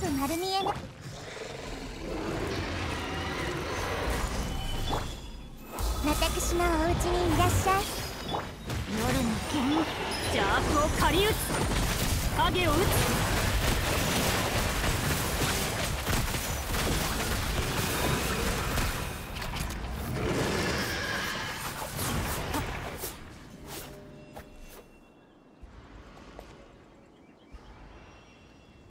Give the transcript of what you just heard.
部丸見えな私のお家にいらっしゃい。夜の剣邪悪を狩り撃つ。影を撃つ。